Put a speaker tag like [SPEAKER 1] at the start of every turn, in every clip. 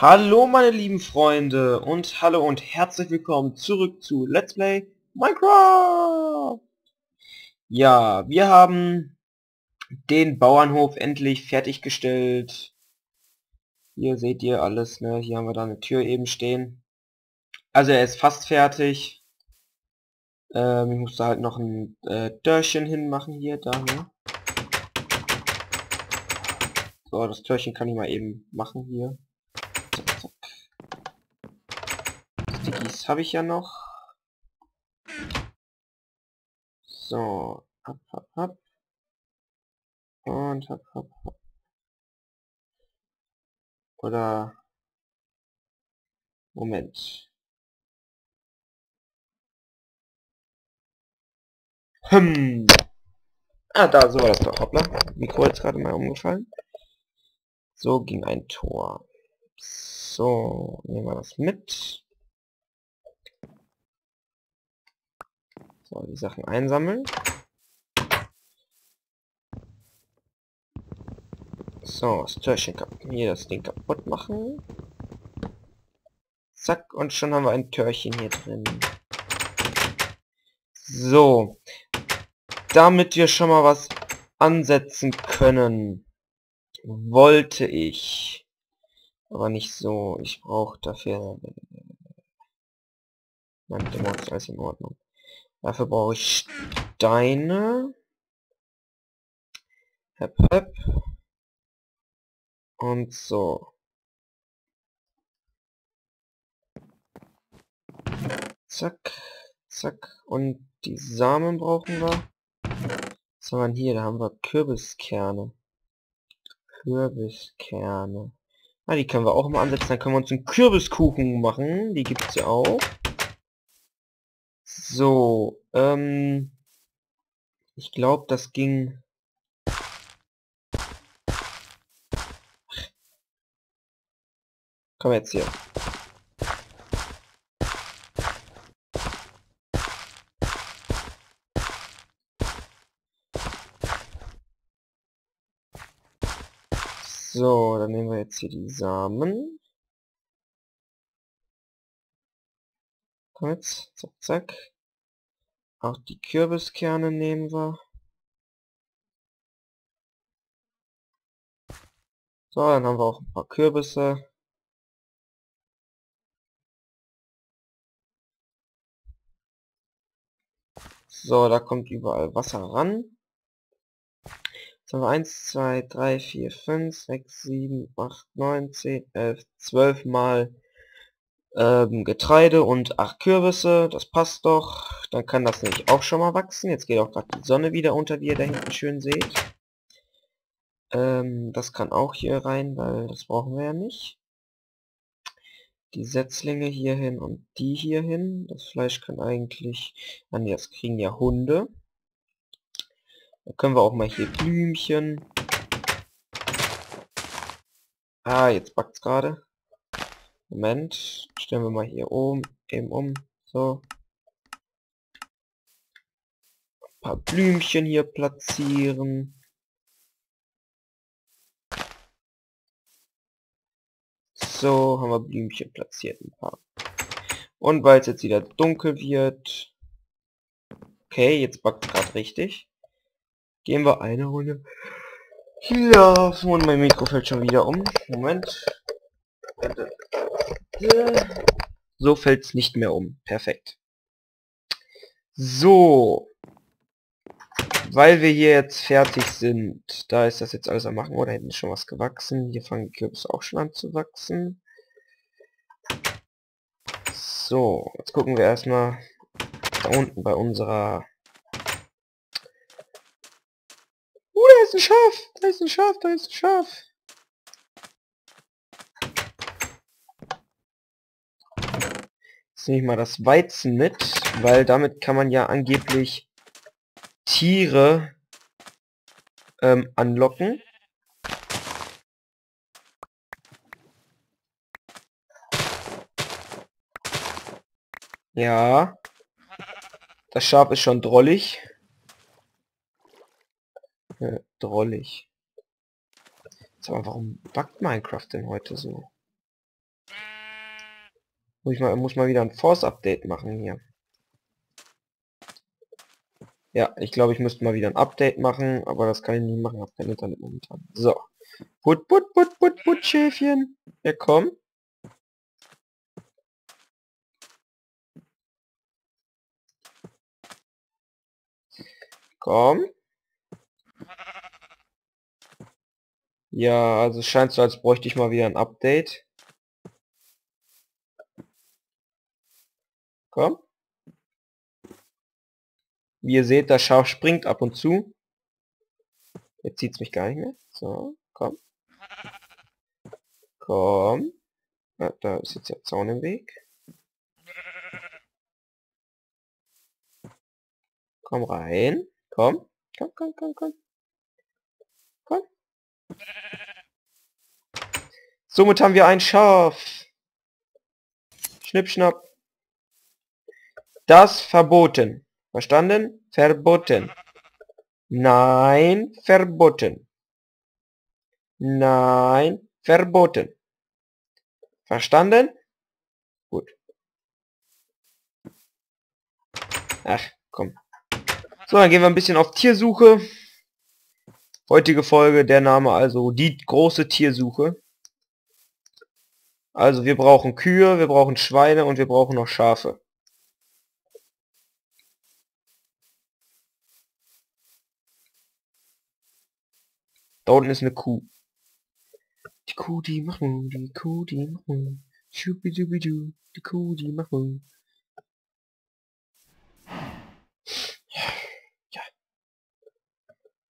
[SPEAKER 1] Hallo meine lieben Freunde und hallo und herzlich willkommen zurück zu Let's Play Minecraft! Ja, wir haben den Bauernhof endlich fertiggestellt. Hier seht ihr alles, ne? Hier haben wir da eine Tür eben stehen. Also er ist fast fertig. Ähm, ich musste halt noch ein äh, Dörrchen hinmachen hier, da, ne? So, das Türchen kann ich mal eben machen hier. Stickies habe ich ja noch. So, hab, hab, hab. Und hab, hab, hab. Oder... Moment. Hm. Ah, da, so war das doch. Hoppla. Mikro ist gerade mal umgefallen. So ging ein Tor. So, nehmen wir das mit. So, die Sachen einsammeln. So, das Türchen kaputt. Hier das Ding kaputt machen. Zack, und schon haben wir ein Türchen hier drin. So. Damit wir schon mal was ansetzen können, wollte ich. Aber nicht so. Ich brauche dafür... Mein Demo ist alles in Ordnung. Dafür brauche ich Steine. Hep, hep. Und so. Zack, zack. Und die Samen brauchen wir. Was haben wir hier? Da haben wir Kürbiskerne. Kürbiskerne. Ah, die können wir auch mal ansetzen. Dann können wir uns einen Kürbiskuchen machen. Die gibt's ja auch. So, ähm, ich glaube, das ging... Komm jetzt hier. So, dann nehmen wir jetzt hier die Samen. Jetzt, zack, zack. Auch die Kürbiskerne nehmen wir. So, dann haben wir auch ein paar Kürbisse. So, da kommt überall Wasser ran. Jetzt haben wir 1, 2, 3, 4, 5, 6, 7, 8, 9, 10, 11, 12 Mal ähm, Getreide und 8 Kürbisse. Das passt doch. Dann kann das nämlich auch schon mal wachsen. Jetzt geht auch gerade die Sonne wieder unter, wie ihr da hinten schön seht. Ähm, das kann auch hier rein, weil das brauchen wir ja nicht. Die Setzlinge hier hin und die hier hin. Das Fleisch kann eigentlich... Ah, das kriegen ja Hunde. Da können wir auch mal hier Blümchen. Ah, jetzt backt's gerade. Moment, stellen wir mal hier oben eben um. So. Ein paar Blümchen hier platzieren. So, haben wir Blümchen platziert ein paar. Und weil es jetzt wieder dunkel wird. Okay, jetzt backt gerade richtig. Gehen wir eine Runde. Ja, und mein Mikro fällt schon wieder um. Moment. So fällt es nicht mehr um. Perfekt. So. Weil wir hier jetzt fertig sind, da ist das jetzt alles am machen. Oder oh, hinten ist schon was gewachsen. Hier fangen die Kürbisse auch schon an zu wachsen. So, jetzt gucken wir erstmal da unten bei unserer... Uh, da ist ein Schaf! Da ist ein Schaf, da ist ein Schaf! Jetzt nehme ich mal das Weizen mit, weil damit kann man ja angeblich Tiere ähm, anlocken. Ja. Das Schaf ist schon drollig. Äh, drollig. Sag warum backt Minecraft denn heute so? Muss ich mal, muss mal wieder ein Force-Update machen hier. Ja, ich glaube, ich müsste mal wieder ein Update machen, aber das kann ich nicht machen, habe kein Internet momentan. So. Put, put, put, put, put, Schäfchen. Ja, komm. Komm. Ja, also scheint so, als bräuchte ich mal wieder ein Update. Komm. Wie ihr seht, das Schaf springt ab und zu. Jetzt zieht es mich gar nicht mehr. So, komm. Komm. Ja, da ist jetzt der Zaun im Weg. Komm rein. Komm. Komm, komm, komm, komm. Komm. Somit haben wir ein Schaf. Schnipp, schnapp. Das verboten. Verstanden? Verboten. Nein, verboten. Nein, verboten. Verstanden? Gut. Ach, komm. So, dann gehen wir ein bisschen auf Tiersuche. Heutige Folge, der Name also die große Tiersuche. Also wir brauchen Kühe, wir brauchen Schweine und wir brauchen noch Schafe. Da unten ist eine Kuh. Die Kuh, die machen, die Kuh, die machen. Schubidubidu, die Kuh, die machen. Ja.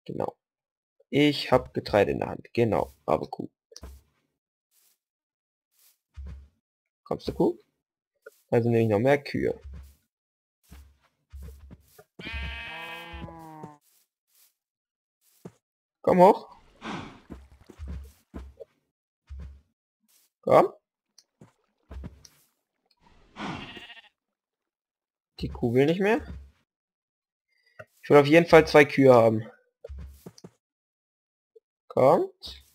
[SPEAKER 1] Genau. Ich habe Getreide in der Hand. Genau, aber Kuh. Kommst du Kuh? Da sind nämlich noch mehr Kühe. Komm hoch. Komm. Die will nicht mehr. Ich will auf jeden Fall zwei Kühe haben. Kommt.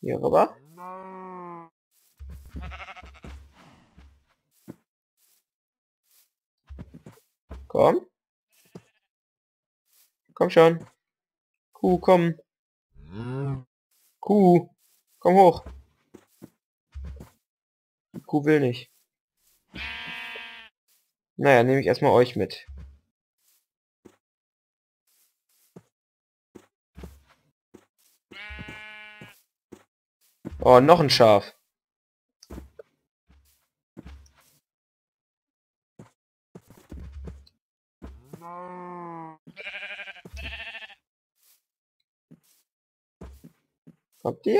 [SPEAKER 1] Hier rüber. Komm. Komm schon. Kuh, komm. Kuh, komm hoch. Kuh will nicht. Naja, nehme ich erstmal euch mit. Oh, noch ein Schaf. Kommt ihr?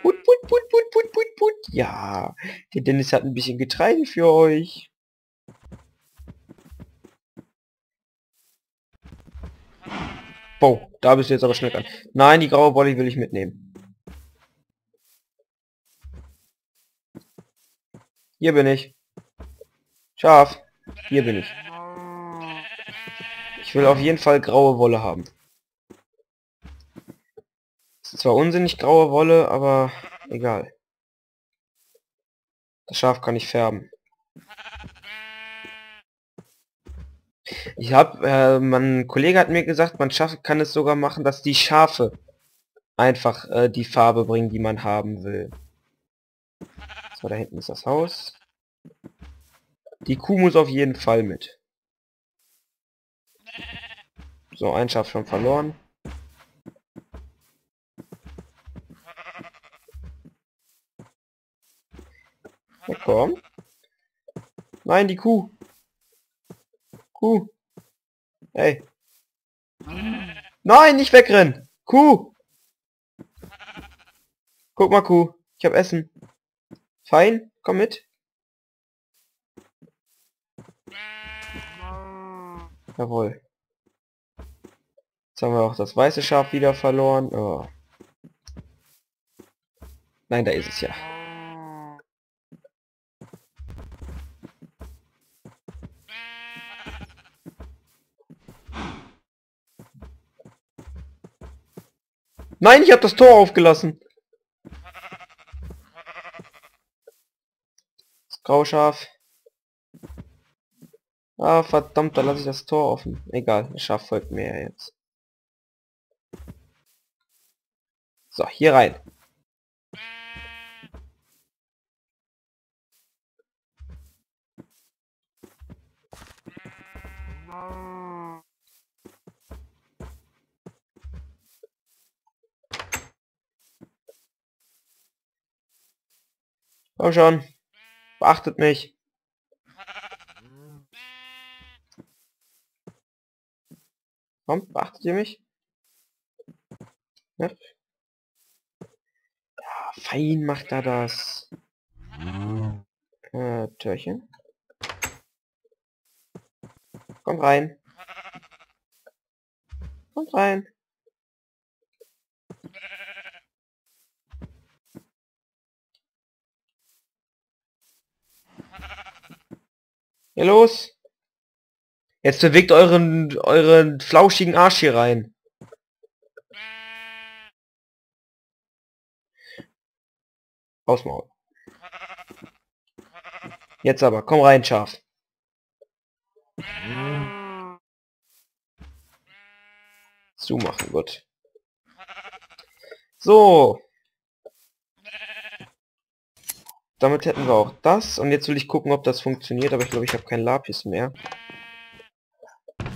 [SPEAKER 1] Put, put, put, put, put, put, put. Ja, der Dennis hat ein bisschen Getreide für euch. Boah, da bist du jetzt aber schnell dran. Nein, die graue Wolle will ich mitnehmen. Hier bin ich. Schaf. Hier bin ich. Ich will auf jeden Fall graue Wolle haben. Zwar unsinnig graue Wolle, aber egal. Das Schaf kann ich färben. Ich habe, äh, mein Kollege hat mir gesagt, man schafft, kann es sogar machen, dass die Schafe einfach äh, die Farbe bringen, die man haben will. So, da hinten ist das Haus. Die Kuh muss auf jeden Fall mit. So, ein Schaf schon verloren. Ja, komm. Nein, die Kuh. Kuh. Hey. Nein, nicht wegrennen. Kuh. Guck mal, Kuh. Ich habe Essen. Fein, komm mit. Jawohl. Jetzt haben wir auch das weiße Schaf wieder verloren. Oh. Nein, da ist es ja. Nein, ich habe das Tor aufgelassen. Grauschaf. Ah, verdammt, da lasse ich das Tor offen. Egal, das Schaf folgt mir ja jetzt. So, hier rein. Komm schon. Beachtet mich. Komm, beachtet ihr mich? Ja. ja fein macht er das. Äh, Türchen. Kommt rein. Kommt rein. Hier los. Jetzt bewegt euren, euren flauschigen Arsch hier rein. Ausmaul. Jetzt aber, komm rein, Schaf. Zumachen, gut. So. Damit hätten wir auch das. Und jetzt will ich gucken, ob das funktioniert. Aber ich glaube, ich habe kein Lapis mehr.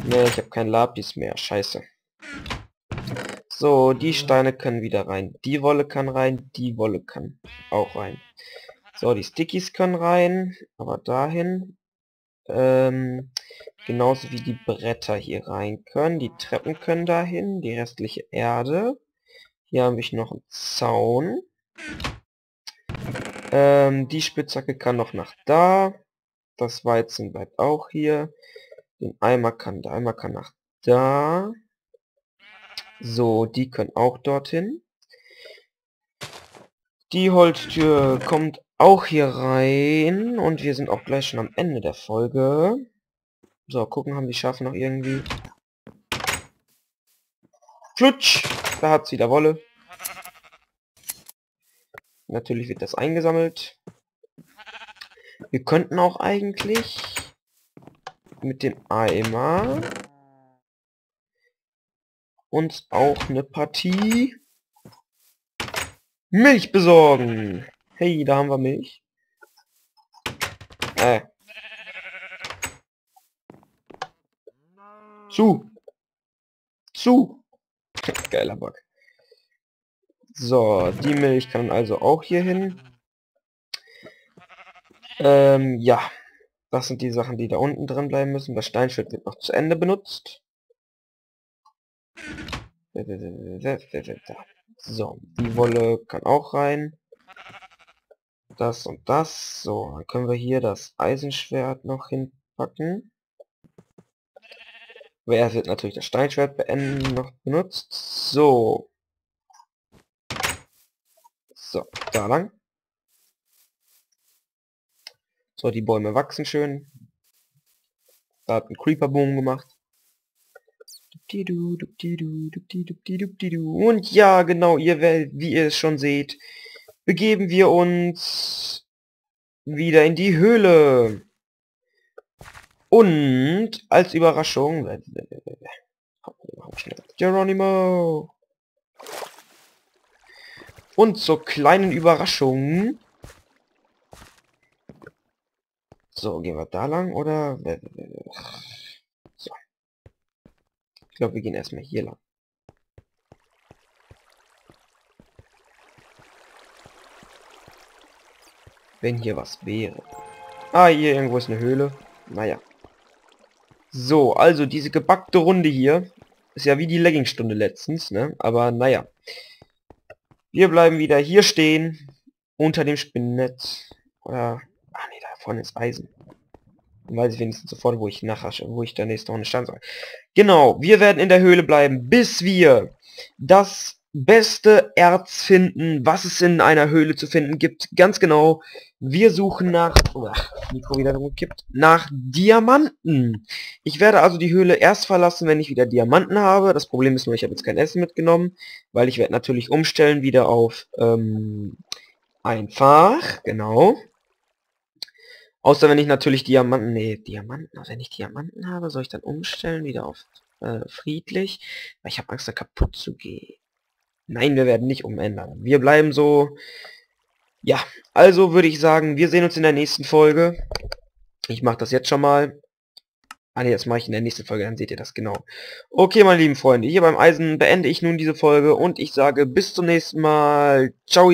[SPEAKER 1] Ne, ich habe kein Lapis mehr. Scheiße. So, die Steine können wieder rein. Die Wolle kann rein. Die Wolle kann auch rein. So, die Stickies können rein. Aber dahin. Ähm, genauso wie die Bretter hier rein können. Die Treppen können dahin. Die restliche Erde. Hier habe ich noch einen Zaun. Ähm, die Spitzhacke kann noch nach da. Das Weizen bleibt auch hier. Den Eimer kann, der Eimer kann nach da. So, die können auch dorthin. Die Holztür kommt auch hier rein. Und wir sind auch gleich schon am Ende der Folge. So, gucken, haben die Schafe noch irgendwie... Flutsch! Da hat sie der Wolle. Natürlich wird das eingesammelt. Wir könnten auch eigentlich mit dem Eimer uns auch eine Partie Milch besorgen. Hey, da haben wir Milch. Äh. Zu. Zu. Geiler Bock. So, die Milch kann also auch hier hin. Ähm, ja. Das sind die Sachen, die da unten drin bleiben müssen. Das Steinschwert wird noch zu Ende benutzt. So, die Wolle kann auch rein. Das und das. So, dann können wir hier das Eisenschwert noch hinpacken. Wer wird natürlich das Steinschwert beenden noch benutzt. So. So, da lang. So, die Bäume wachsen schön. Da hat ein Creeper-Boom gemacht. Und ja, genau, ihr, wie ihr es schon seht, begeben wir uns wieder in die Höhle. Und als Überraschung... Geronimo! Und zur kleinen Überraschung... So, gehen wir da lang, oder? So. Ich glaube, wir gehen erstmal hier lang. Wenn hier was wäre. Ah, hier irgendwo ist eine Höhle. Naja. So, also diese gebackte Runde hier ist ja wie die Leggingstunde letztens, ne? Aber naja. Wir bleiben wieder hier stehen. Unter dem Spinnennetz. Oder... Ah nee, da vorne ist Eisen. Dann weiß ich wenigstens sofort, wo ich nachher, wo ich der nächste Runde stand soll. Genau, wir werden in der Höhle bleiben, bis wir das beste Erz finden, was es in einer Höhle zu finden gibt. Ganz genau, wir suchen nach... Oh, Mikro wieder gekippt. Nach Diamanten. Ich werde also die Höhle erst verlassen, wenn ich wieder Diamanten habe. Das Problem ist nur, ich habe jetzt kein Essen mitgenommen, weil ich werde natürlich umstellen wieder auf ähm, einfach, genau. Außer wenn ich natürlich Diamanten... Nee, Diamanten. Also wenn ich Diamanten habe, soll ich dann umstellen wieder auf äh, friedlich? Weil ich habe Angst, da kaputt zu gehen. Nein, wir werden nicht umändern. Wir bleiben so... Ja, also würde ich sagen, wir sehen uns in der nächsten Folge. Ich mache das jetzt schon mal. Ah ne, das mache ich in der nächsten Folge, dann seht ihr das genau. Okay, meine lieben Freunde, hier beim Eisen beende ich nun diese Folge und ich sage bis zum nächsten Mal. Ciao!